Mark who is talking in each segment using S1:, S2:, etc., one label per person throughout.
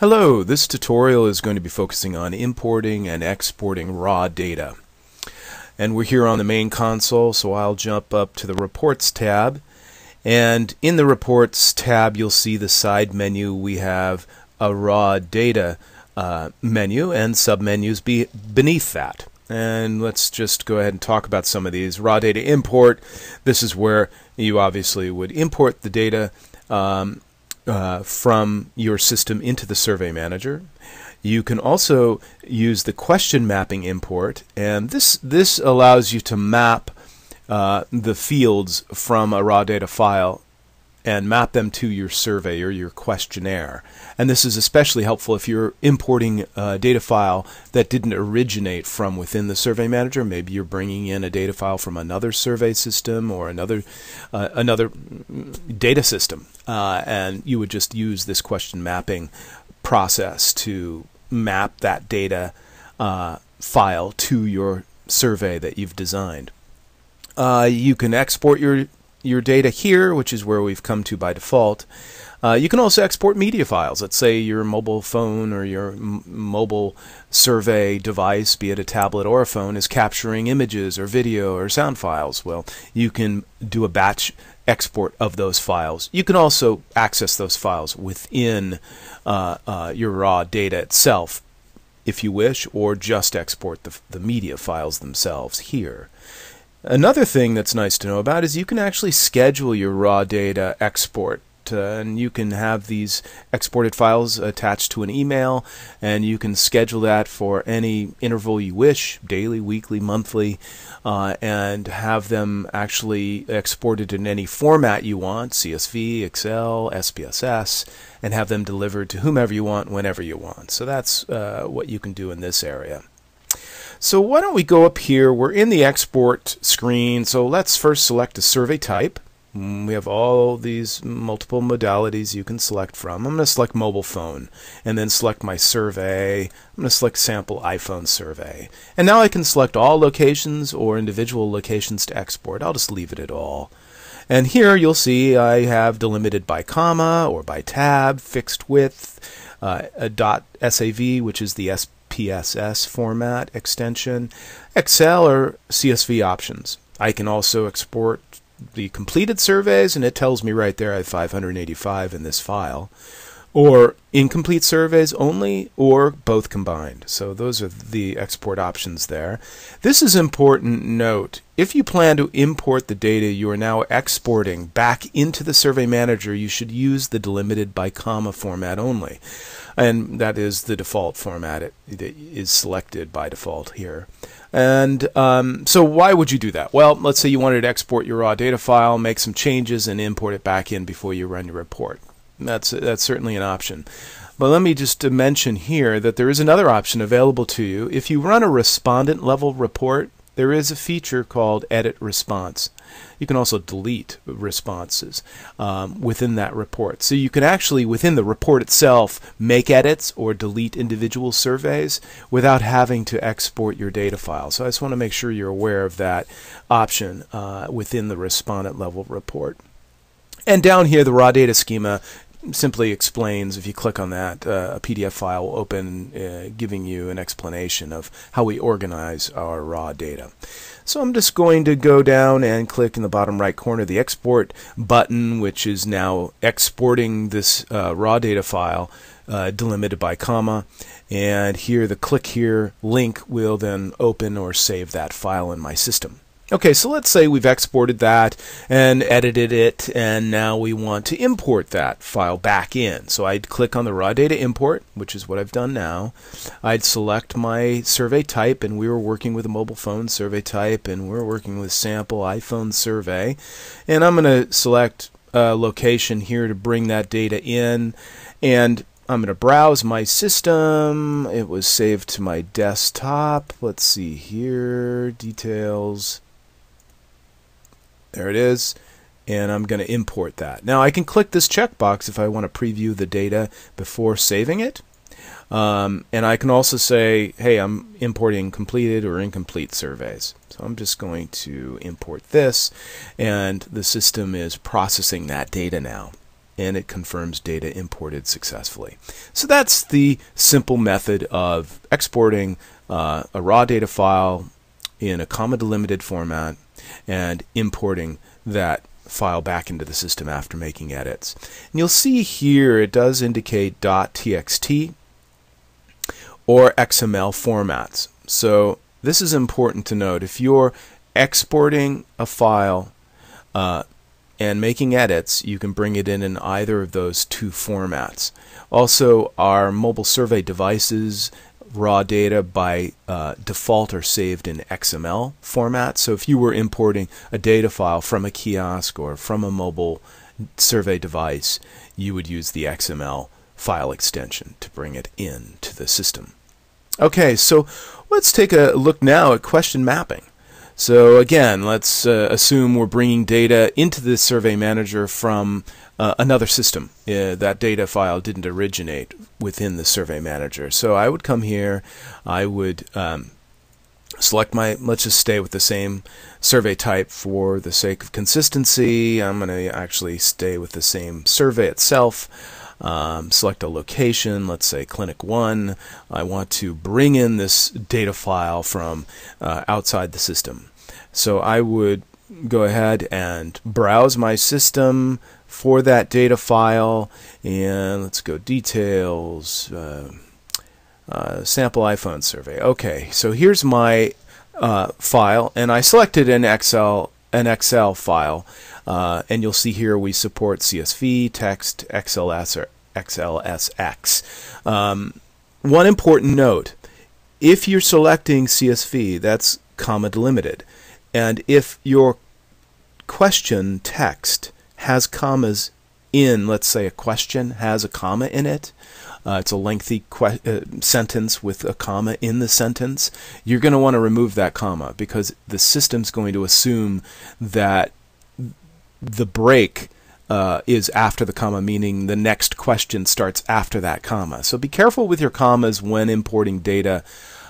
S1: Hello, this tutorial is going to be focusing on importing and exporting raw data. And we're here on the main console, so I'll jump up to the Reports tab. And in the Reports tab, you'll see the side menu. We have a raw data uh, menu and submenus be beneath that. And let's just go ahead and talk about some of these. Raw data import. This is where you obviously would import the data um, uh, from your system into the Survey Manager. You can also use the question mapping import, and this this allows you to map uh, the fields from a raw data file and map them to your survey or your questionnaire. And this is especially helpful if you're importing a data file that didn't originate from within the Survey Manager. Maybe you're bringing in a data file from another survey system or another uh, another data system, uh, and you would just use this question mapping process to map that data uh, file to your survey that you've designed. Uh, you can export your your data here, which is where we've come to by default. Uh, you can also export media files. Let's say your mobile phone or your mobile survey device, be it a tablet or a phone, is capturing images or video or sound files. Well, you can do a batch export of those files. You can also access those files within uh, uh, your raw data itself if you wish, or just export the, the media files themselves here. Another thing that's nice to know about is you can actually schedule your raw data export. Uh, and you can have these exported files attached to an email, and you can schedule that for any interval you wish daily, weekly, monthly uh, and have them actually exported in any format you want CSV, Excel, SPSS and have them delivered to whomever you want, whenever you want. So that's uh, what you can do in this area. So why don't we go up here? We're in the export screen. So let's first select a survey type. Mm, we have all these multiple modalities you can select from. I'm going to select mobile phone and then select my survey. I'm going to select sample iPhone survey. And now I can select all locations or individual locations to export. I'll just leave it at all. And here you'll see I have delimited by comma or by tab, fixed width, uh, a dot .sav, which is the SP PSS format extension, Excel or CSV options. I can also export the completed surveys, and it tells me right there I have 585 in this file, or incomplete surveys only, or both combined. So those are the export options there. This is important note. If you plan to import the data you are now exporting back into the Survey Manager, you should use the delimited by comma format only and that is the default format. It, it is selected by default here. And um, so why would you do that? Well, let's say you wanted to export your raw data file, make some changes, and import it back in before you run your report. That's that's certainly an option. But let me just mention here that there is another option available to you. If you run a respondent level report, there is a feature called Edit Response. You can also delete responses um, within that report. So you can actually, within the report itself, make edits or delete individual surveys without having to export your data file. So I just want to make sure you're aware of that option uh, within the respondent level report. And down here, the raw data schema simply explains, if you click on that, uh, a PDF file will open uh, giving you an explanation of how we organize our raw data. So I'm just going to go down and click in the bottom right corner the export button, which is now exporting this uh, raw data file uh, delimited by comma. And here, the click here link will then open or save that file in my system. Okay, so let's say we've exported that and edited it, and now we want to import that file back in. So I'd click on the raw data import, which is what I've done now. I'd select my survey type, and we were working with a mobile phone survey type, and we're working with sample iPhone survey. And I'm going to select a location here to bring that data in, and I'm going to browse my system. It was saved to my desktop. Let's see here, details. There it is. And I'm going to import that. Now I can click this checkbox if I want to preview the data before saving it. Um, and I can also say, hey, I'm importing completed or incomplete surveys. So I'm just going to import this, and the system is processing that data now. and it confirms data imported successfully. So that's the simple method of exporting uh, a raw data file in a comma delimited format and importing that file back into the system after making edits. And you'll see here it does indicate .txt or XML formats. So this is important to note. If you're exporting a file uh, and making edits, you can bring it in in either of those two formats. Also, our mobile survey devices raw data by uh, default are saved in XML format. So if you were importing a data file from a kiosk or from a mobile survey device, you would use the XML file extension to bring it in to the system. Okay, so let's take a look now at question mapping. So again, let's uh, assume we're bringing data into the survey manager from uh, another system. Uh, that data file didn't originate within the survey manager. So I would come here, I would um, select my, let's just stay with the same survey type for the sake of consistency. I'm going to actually stay with the same survey itself. Um, select a location, let's say Clinic 1. I want to bring in this data file from uh, outside the system. So I would go ahead and browse my system for that data file. And let's go details uh, uh, sample iPhone survey. Okay so here's my uh, file and I selected an Excel an Excel file. Uh, and you'll see here we support CSV text XLS or XLSX um, one important note if you're selecting CSV that's comma delimited and if your question text has commas in, let's say a question has a comma in it, uh, it's a lengthy que- uh, sentence with a comma in the sentence, you're going to want to remove that comma because the system's going to assume that the break uh, is after the comma, meaning the next question starts after that comma. So be careful with your commas when importing data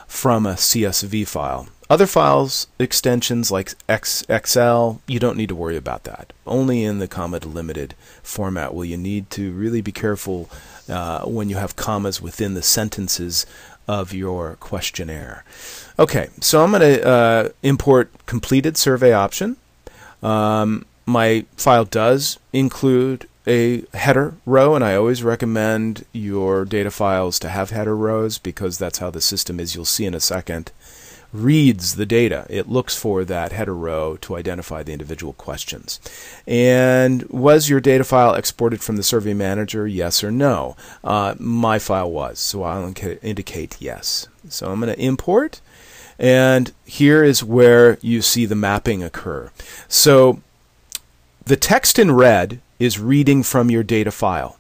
S1: from a CSV file. Other files extensions like XL, you don't need to worry about that. Only in the comma delimited format will you need to really be careful uh, when you have commas within the sentences of your questionnaire. Okay, so I'm going to uh, import completed survey option. Um, my file does include a header row, and I always recommend your data files to have header rows because that's how the system is. You'll see in a second reads the data. It looks for that header row to identify the individual questions. And was your data file exported from the survey manager, yes or no? Uh, my file was, so I'll indicate yes. So I'm going to import, and here is where you see the mapping occur. So the text in red is reading from your data file.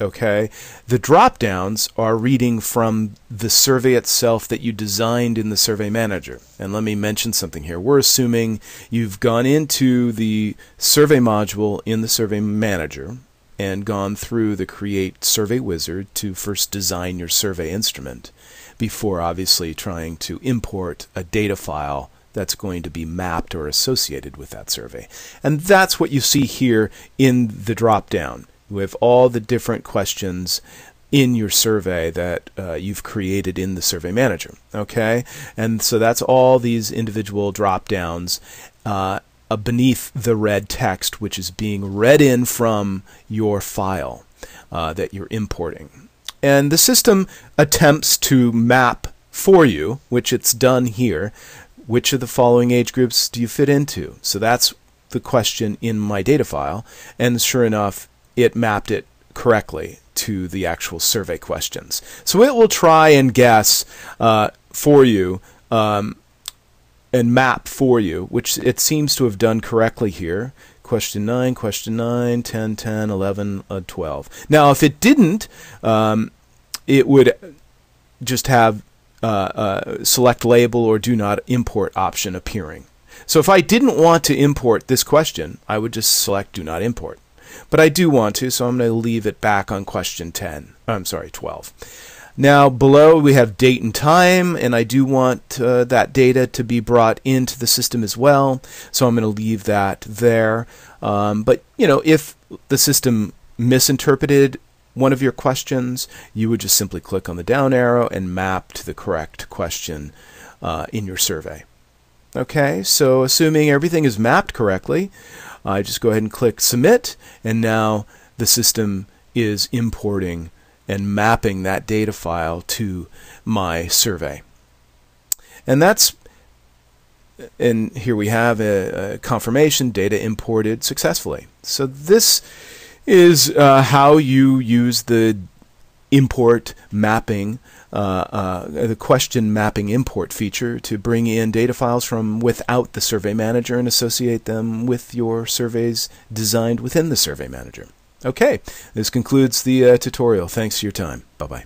S1: Okay, the drop downs are reading from the survey itself that you designed in the Survey Manager. And let me mention something here. We're assuming you've gone into the survey module in the Survey Manager and gone through the Create Survey Wizard to first design your survey instrument before obviously trying to import a data file that's going to be mapped or associated with that survey. And that's what you see here in the drop down with all the different questions in your survey that uh, you've created in the survey manager okay? And so that's all these individual drop downs uh, beneath the red text which is being read in from your file uh, that you're importing. And the system attempts to map for you which it's done here which of the following age groups do you fit into? So that's the question in my data file. And sure enough it mapped it correctly to the actual survey questions. So it will try and guess uh, for you um, and map for you, which it seems to have done correctly here. Question 9, question 9, 10, 10, 11, uh, 12. Now, if it didn't, um, it would just have uh, uh, select label or do not import option appearing. So if I didn't want to import this question, I would just select do not import. But I do want to, so I'm going to leave it back on question 10. I'm sorry, 12. Now below we have date and time, and I do want uh, that data to be brought into the system as well, so I'm going to leave that there. Um, but you know, if the system misinterpreted one of your questions, you would just simply click on the down arrow and map to the correct question uh, in your survey. Okay, so assuming everything is mapped correctly, I just go ahead and click submit, and now the system is importing and mapping that data file to my survey. And that's and here we have a, a confirmation data imported successfully. So this is uh, how you use the import mapping, uh, uh, the question mapping import feature to bring in data files from without the Survey Manager and associate them with your surveys designed within the Survey Manager. Okay, this concludes the uh, tutorial. Thanks for your time. Bye-bye.